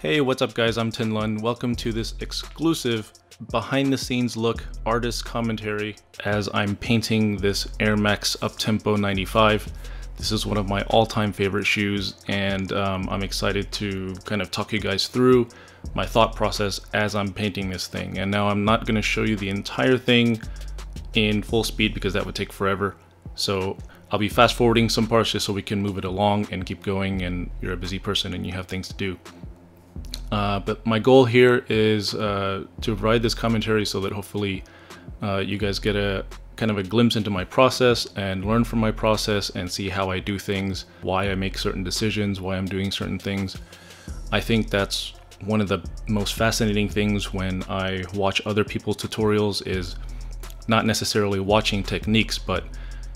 Hey, what's up guys? I'm Tin Lun. Welcome to this exclusive behind the scenes look artist commentary as I'm painting this Air Max Uptempo 95. This is one of my all-time favorite shoes and um, I'm excited to kind of talk you guys through my thought process as I'm painting this thing. And now I'm not going to show you the entire thing in full speed because that would take forever. So I'll be fast forwarding some parts just so we can move it along and keep going and you're a busy person and you have things to do. Uh, but my goal here is uh, to provide this commentary so that hopefully uh, you guys get a kind of a glimpse into my process and learn from my process and see how I do things, why I make certain decisions, why I'm doing certain things. I think that's one of the most fascinating things when I watch other people's tutorials is not necessarily watching techniques, but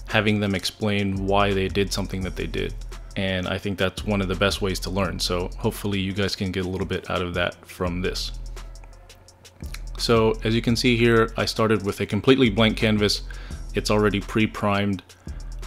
having them explain why they did something that they did and I think that's one of the best ways to learn. So hopefully you guys can get a little bit out of that from this. So as you can see here, I started with a completely blank canvas. It's already pre-primed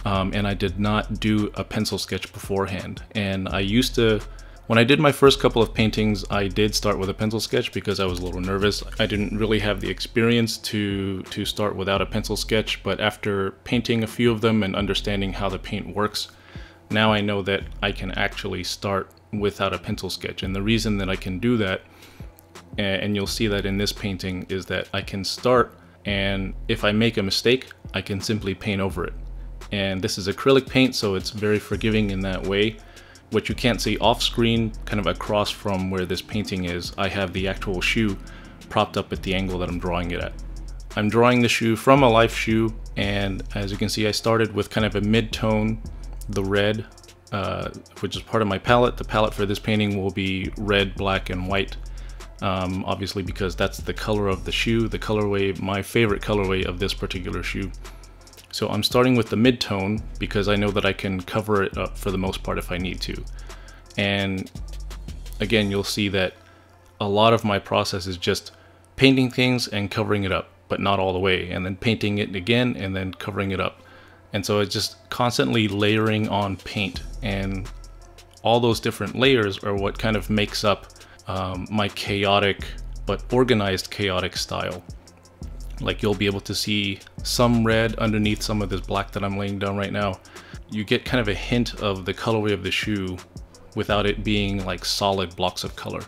um, and I did not do a pencil sketch beforehand. And I used to, when I did my first couple of paintings, I did start with a pencil sketch because I was a little nervous. I didn't really have the experience to, to start without a pencil sketch, but after painting a few of them and understanding how the paint works, now I know that I can actually start without a pencil sketch. And the reason that I can do that, and you'll see that in this painting, is that I can start and if I make a mistake, I can simply paint over it. And this is acrylic paint, so it's very forgiving in that way. What you can't see off screen, kind of across from where this painting is, I have the actual shoe propped up at the angle that I'm drawing it at. I'm drawing the shoe from a life shoe, and as you can see, I started with kind of a mid-tone the red, uh, which is part of my palette. The palette for this painting will be red, black, and white. Um, obviously because that's the color of the shoe, the colorway, my favorite colorway of this particular shoe. So I'm starting with the mid-tone because I know that I can cover it up for the most part if I need to. And again, you'll see that a lot of my process is just painting things and covering it up, but not all the way, and then painting it again and then covering it up. And so it's just constantly layering on paint and all those different layers are what kind of makes up um, my chaotic but organized chaotic style. Like you'll be able to see some red underneath some of this black that I'm laying down right now. You get kind of a hint of the colorway of the shoe without it being like solid blocks of color.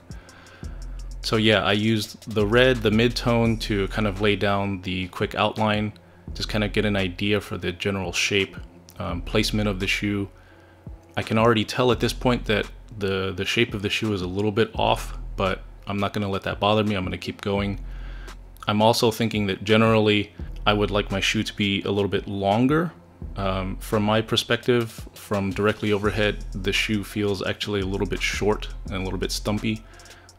So yeah, I used the red, the mid-tone to kind of lay down the quick outline just kind of get an idea for the general shape, um, placement of the shoe. I can already tell at this point that the, the shape of the shoe is a little bit off, but I'm not going to let that bother me. I'm going to keep going. I'm also thinking that generally I would like my shoe to be a little bit longer. Um, from my perspective, from directly overhead, the shoe feels actually a little bit short and a little bit stumpy.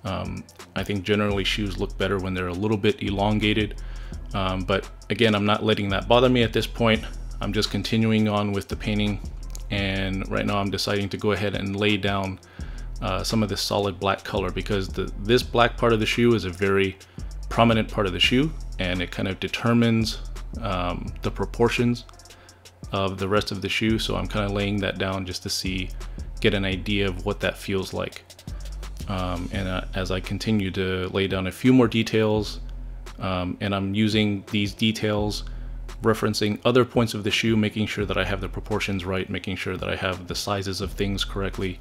Um, I think generally shoes look better when they're a little bit elongated. Um, but again, I'm not letting that bother me at this point. I'm just continuing on with the painting. And right now I'm deciding to go ahead and lay down uh, some of this solid black color because the, this black part of the shoe is a very prominent part of the shoe and it kind of determines um, the proportions of the rest of the shoe. So I'm kind of laying that down just to see, get an idea of what that feels like. Um, and uh, as I continue to lay down a few more details, um, and I'm using these details referencing other points of the shoe, making sure that I have the proportions right, making sure that I have the sizes of things correctly.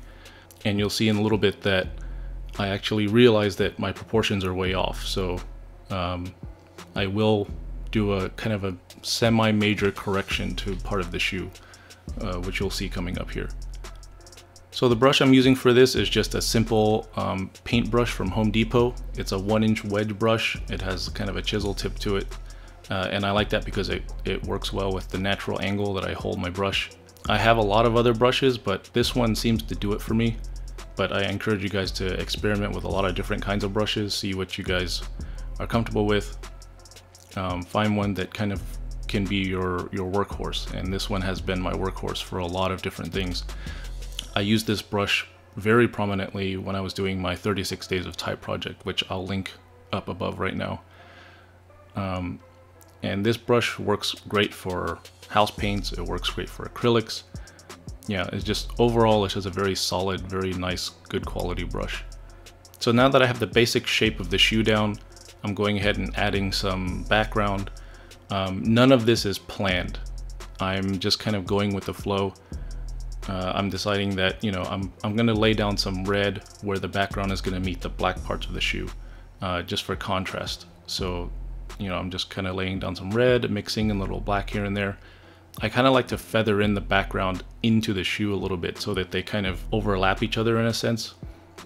And you'll see in a little bit that I actually realize that my proportions are way off. So um, I will do a kind of a semi-major correction to part of the shoe, uh, which you'll see coming up here. So the brush I'm using for this is just a simple um, paint brush from Home Depot. It's a one inch wedge brush. It has kind of a chisel tip to it. Uh, and I like that because it, it works well with the natural angle that I hold my brush. I have a lot of other brushes, but this one seems to do it for me. But I encourage you guys to experiment with a lot of different kinds of brushes, see what you guys are comfortable with. Um, find one that kind of can be your, your workhorse. And this one has been my workhorse for a lot of different things. I used this brush very prominently when I was doing my 36 days of type project, which I'll link up above right now. Um, and this brush works great for house paints, it works great for acrylics. Yeah, it's just overall, it's just a very solid, very nice, good quality brush. So now that I have the basic shape of the shoe down, I'm going ahead and adding some background. Um, none of this is planned. I'm just kind of going with the flow. Uh, I'm deciding that, you know, I'm, I'm going to lay down some red where the background is going to meet the black parts of the shoe, uh, just for contrast. So, you know, I'm just kind of laying down some red, mixing a little black here and there. I kind of like to feather in the background into the shoe a little bit so that they kind of overlap each other in a sense.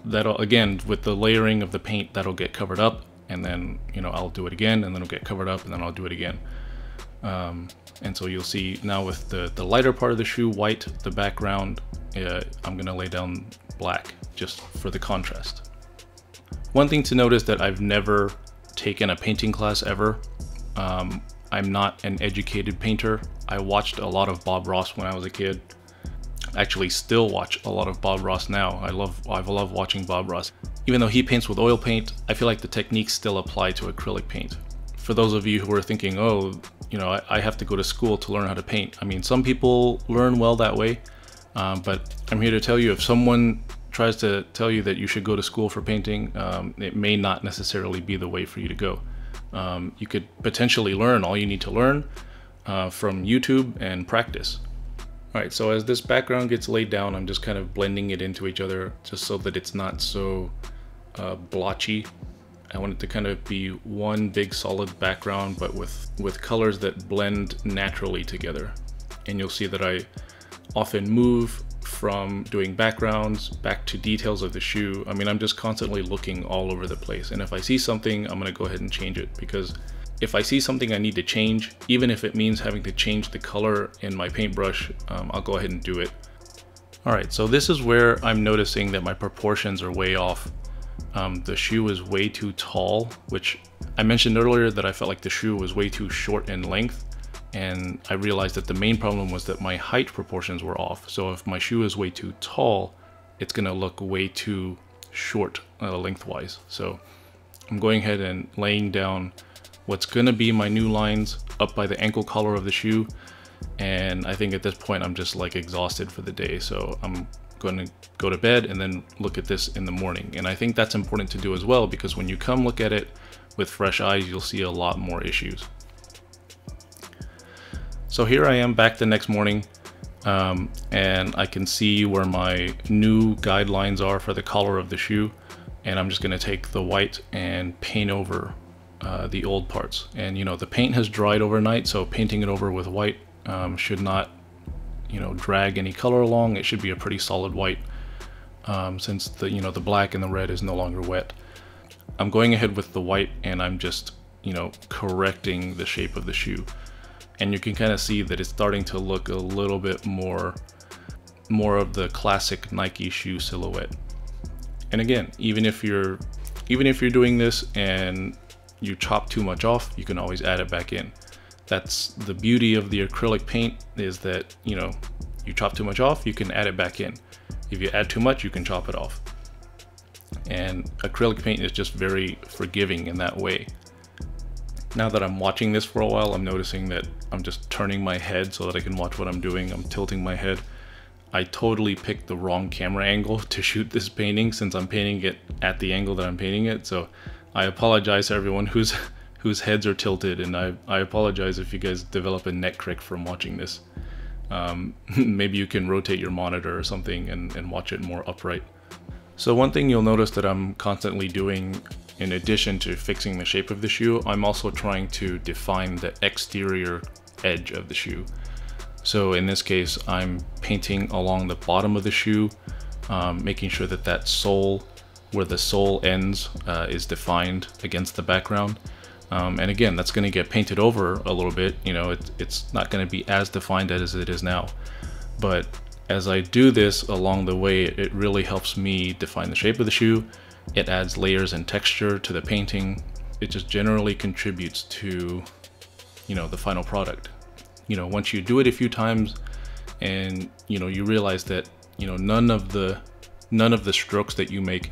That'll, again, with the layering of the paint, that'll get covered up and then, you know, I'll do it again and then it'll get covered up and then I'll do it again. Um, and so you'll see now with the, the lighter part of the shoe, white, the background, uh, I'm gonna lay down black just for the contrast. One thing to notice that I've never taken a painting class ever. Um, I'm not an educated painter. I watched a lot of Bob Ross when I was a kid. Actually, still watch a lot of Bob Ross now. I love I love watching Bob Ross. Even though he paints with oil paint, I feel like the techniques still apply to acrylic paint. For those of you who are thinking, oh, you know, I, I have to go to school to learn how to paint. I mean, some people learn well that way, um, but I'm here to tell you if someone tries to tell you that you should go to school for painting, um, it may not necessarily be the way for you to go. Um, you could potentially learn all you need to learn uh, from YouTube and practice. All right, so as this background gets laid down, I'm just kind of blending it into each other just so that it's not so uh, blotchy I want it to kind of be one big solid background, but with, with colors that blend naturally together. And you'll see that I often move from doing backgrounds back to details of the shoe. I mean, I'm just constantly looking all over the place. And if I see something, I'm gonna go ahead and change it because if I see something I need to change, even if it means having to change the color in my paintbrush, um, I'll go ahead and do it. All right, so this is where I'm noticing that my proportions are way off um, the shoe was way too tall, which I mentioned earlier that I felt like the shoe was way too short in length. And I realized that the main problem was that my height proportions were off. So if my shoe is way too tall, it's gonna look way too short uh, lengthwise. So I'm going ahead and laying down what's gonna be my new lines up by the ankle collar of the shoe. And I think at this point I'm just like exhausted for the day. So I'm going to go to bed and then look at this in the morning. And I think that's important to do as well because when you come look at it with fresh eyes, you'll see a lot more issues. So here I am back the next morning um, and I can see where my new guidelines are for the collar of the shoe. And I'm just going to take the white and paint over uh, the old parts. And you know, the paint has dried overnight, so painting it over with white um, should not you know drag any color along. It should be a pretty solid white um, since the you know the black and the red is no longer wet. I'm going ahead with the white and I'm just you know correcting the shape of the shoe. And you can kind of see that it's starting to look a little bit more more of the classic Nike shoe silhouette. And again even if you're even if you're doing this and you chop too much off you can always add it back in that's the beauty of the acrylic paint is that, you know, you chop too much off, you can add it back in. If you add too much, you can chop it off. And acrylic paint is just very forgiving in that way. Now that I'm watching this for a while, I'm noticing that I'm just turning my head so that I can watch what I'm doing. I'm tilting my head. I totally picked the wrong camera angle to shoot this painting since I'm painting it at the angle that I'm painting it. So I apologize to everyone who's whose heads are tilted, and I, I apologize if you guys develop a neck crick from watching this. Um, maybe you can rotate your monitor or something and, and watch it more upright. So one thing you'll notice that I'm constantly doing in addition to fixing the shape of the shoe, I'm also trying to define the exterior edge of the shoe. So in this case, I'm painting along the bottom of the shoe, um, making sure that that sole, where the sole ends, uh, is defined against the background. Um, and again, that's going to get painted over a little bit. You know, it, it's not going to be as defined as it is now. But as I do this along the way, it really helps me define the shape of the shoe. It adds layers and texture to the painting. It just generally contributes to, you know, the final product. You know, once you do it a few times and, you know, you realize that, you know, none of the, none of the strokes that you make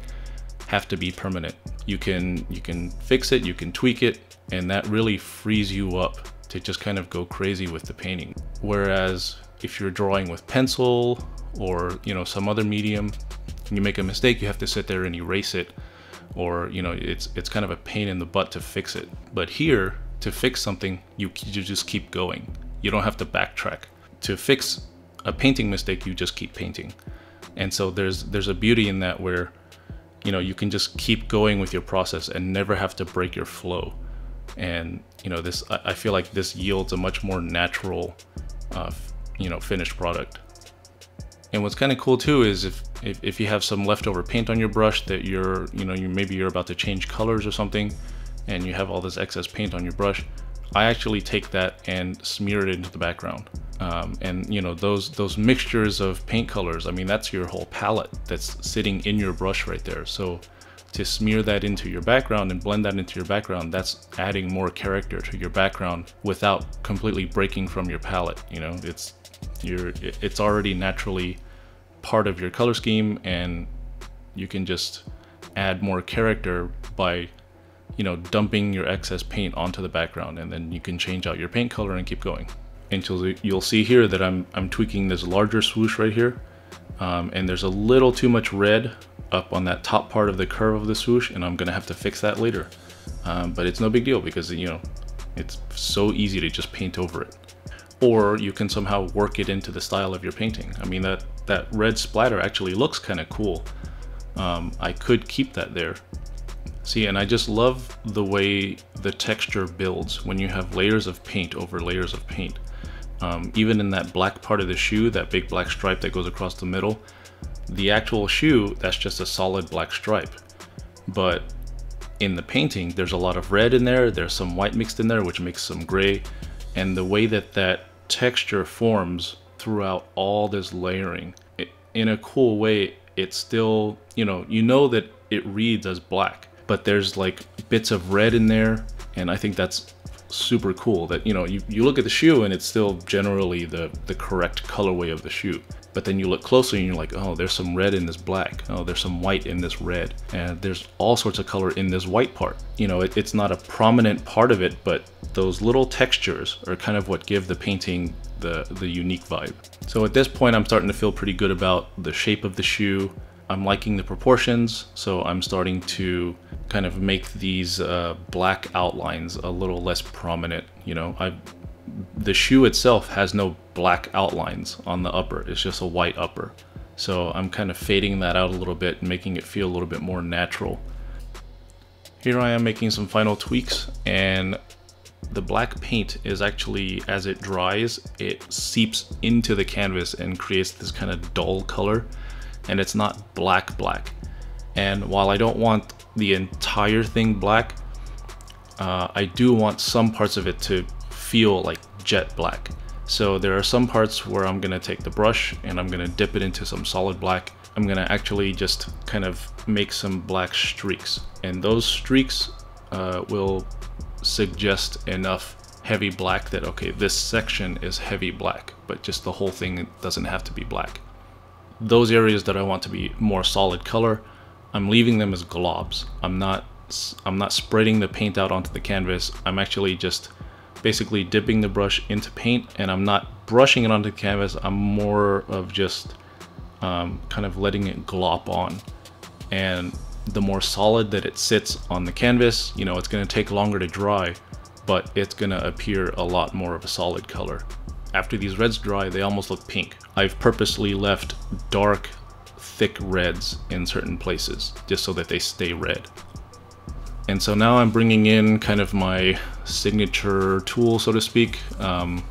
have to be permanent. You can you can fix it, you can tweak it, and that really frees you up to just kind of go crazy with the painting. Whereas if you're drawing with pencil or you know some other medium and you make a mistake, you have to sit there and erase it. or you know it's it's kind of a pain in the butt to fix it. But here to fix something you, you just keep going. You don't have to backtrack. To fix a painting mistake you just keep painting. And so there's there's a beauty in that where you know you can just keep going with your process and never have to break your flow and you know this i feel like this yields a much more natural uh, you know finished product. And what's kind of cool too is if, if, if you have some leftover paint on your brush that you're you know you maybe you're about to change colors or something and you have all this excess paint on your brush I actually take that and smear it into the background. Um, and you know those those mixtures of paint colors I mean that's your whole palette that's sitting in your brush right there. So to smear that into your background and blend that into your background, that's adding more character to your background without completely breaking from your palette. You know, it's you're it's already naturally part of your color scheme, and you can just add more character by you know dumping your excess paint onto the background, and then you can change out your paint color and keep going. Until you'll see here that I'm I'm tweaking this larger swoosh right here, um, and there's a little too much red up on that top part of the curve of the swoosh and I'm gonna have to fix that later. Um, but it's no big deal because you know, it's so easy to just paint over it. Or you can somehow work it into the style of your painting. I mean, that, that red splatter actually looks kind of cool. Um, I could keep that there. See, and I just love the way the texture builds when you have layers of paint over layers of paint. Um, even in that black part of the shoe, that big black stripe that goes across the middle, the actual shoe, that's just a solid black stripe. But in the painting, there's a lot of red in there, there's some white mixed in there, which makes some gray. And the way that that texture forms throughout all this layering, it, in a cool way, it's still, you know, you know that it reads as black, but there's like bits of red in there. And I think that's super cool that, you know, you, you look at the shoe and it's still generally the, the correct colorway of the shoe. But then you look closely and you're like, oh, there's some red in this black. Oh, there's some white in this red. And there's all sorts of color in this white part. You know, it, it's not a prominent part of it, but those little textures are kind of what give the painting the, the unique vibe. So at this point, I'm starting to feel pretty good about the shape of the shoe. I'm liking the proportions, so I'm starting to kind of make these uh, black outlines a little less prominent. You know, I the shoe itself has no black outlines on the upper. It's just a white upper. So I'm kind of fading that out a little bit and making it feel a little bit more natural. Here I am making some final tweaks and the black paint is actually, as it dries, it seeps into the canvas and creates this kind of dull color and it's not black black. And while I don't want the entire thing black, uh, I do want some parts of it to feel like jet black. So there are some parts where I'm gonna take the brush and I'm gonna dip it into some solid black. I'm gonna actually just kind of make some black streaks. And those streaks uh, will suggest enough heavy black that, okay, this section is heavy black, but just the whole thing doesn't have to be black. Those areas that I want to be more solid color, I'm leaving them as globs. I'm not I'm not spreading the paint out onto the canvas. I'm actually just basically dipping the brush into paint and I'm not brushing it onto the canvas. I'm more of just um, kind of letting it glop on. And the more solid that it sits on the canvas, you know, it's gonna take longer to dry, but it's gonna appear a lot more of a solid color. After these reds dry, they almost look pink. I've purposely left dark, thick reds in certain places, just so that they stay red. And so now I'm bringing in kind of my signature tool, so to speak. Um,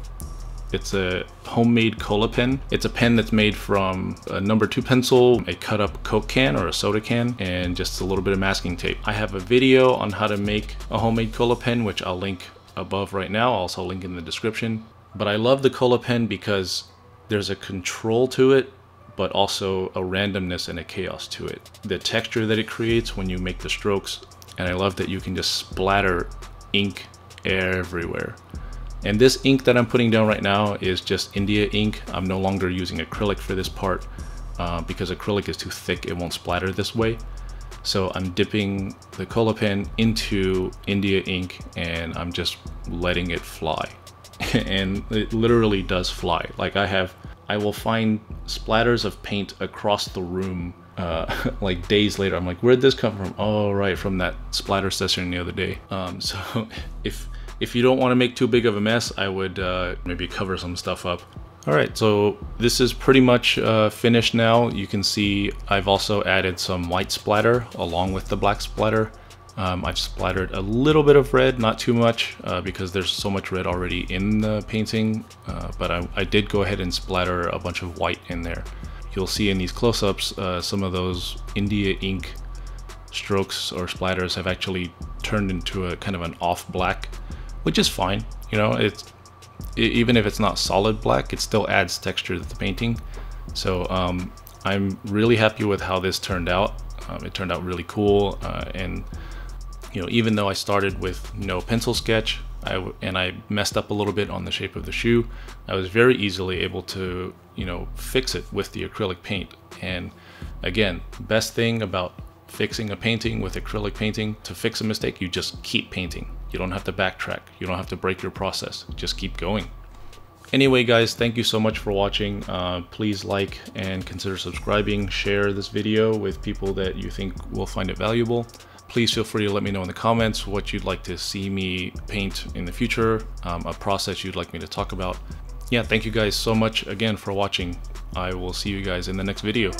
it's a homemade cola pen. It's a pen that's made from a number two pencil, a cut up Coke can or a soda can, and just a little bit of masking tape. I have a video on how to make a homemade cola pen, which I'll link above right now. I'll also link in the description. But I love the cola pen because there's a control to it, but also a randomness and a chaos to it. The texture that it creates when you make the strokes and I love that you can just splatter ink everywhere. And this ink that I'm putting down right now is just India ink. I'm no longer using acrylic for this part uh, because acrylic is too thick, it won't splatter this way. So I'm dipping the cola pen into India ink and I'm just letting it fly. and it literally does fly. Like I have, I will find splatters of paint across the room uh, like days later. I'm like, where'd this come from? Oh, right, from that splatter session the other day. Um, so if if you don't want to make too big of a mess, I would uh, maybe cover some stuff up. All right, so this is pretty much uh, finished now. You can see I've also added some white splatter along with the black splatter. Um, I've splattered a little bit of red, not too much, uh, because there's so much red already in the painting, uh, but I, I, did go ahead and splatter a bunch of white in there. You'll see in these close-ups, uh, some of those India ink strokes or splatters have actually turned into a kind of an off black, which is fine. You know, it's even if it's not solid black, it still adds texture to the painting. So um, I'm really happy with how this turned out. Um, it turned out really cool uh, and you know, even though I started with no pencil sketch I and I messed up a little bit on the shape of the shoe, I was very easily able to, you know, fix it with the acrylic paint. And again, best thing about fixing a painting with acrylic painting, to fix a mistake, you just keep painting. You don't have to backtrack. You don't have to break your process. Just keep going. Anyway, guys, thank you so much for watching. Uh, please like and consider subscribing. Share this video with people that you think will find it valuable please feel free to let me know in the comments what you'd like to see me paint in the future, um, a process you'd like me to talk about. Yeah, thank you guys so much again for watching. I will see you guys in the next video.